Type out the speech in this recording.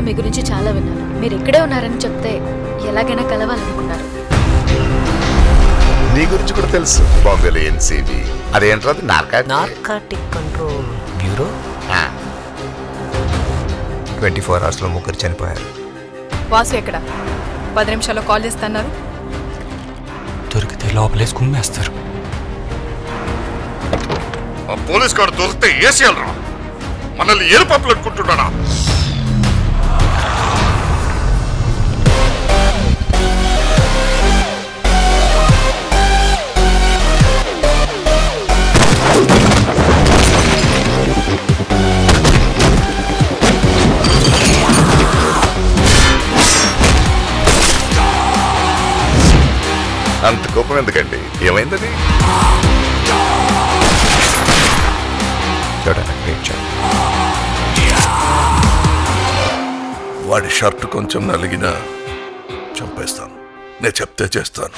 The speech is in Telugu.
మీడియాలో మీ గురించి చాలా విన్నాను. మీరు ఇక్కడే ఉన్నారని చెప్తే ఎలాగైనా కలవాలనుకున్నారు. నీ గురించి కూడా తెలుసు. బాంబేలో ఎన్సీబీ. అదేంటో అది? Narco narcotic control bureau? ఆ, ట్వంటీ ఫోర్ అవర్స్లో ముగ్గురు చనిపోయారు. వాసు ఎక్కడ? పది నిమిషాల్లో కాల్ చేస్తున్నారు. దొరికితే లోపలేసి కుమ్మేస్తారు. ఆ పోలీస్ గారు దొరికితే ఏసీయాలరా మనల్ని ఏరు పప్పులు అనుకుంటున్నాడా అంత కోపం ఎందుకండి? ఏమైందది? వాడి షర్ట్ కొంచెం నలిగినా చంపేస్తాను. నేను చెప్తే చేస్తాను.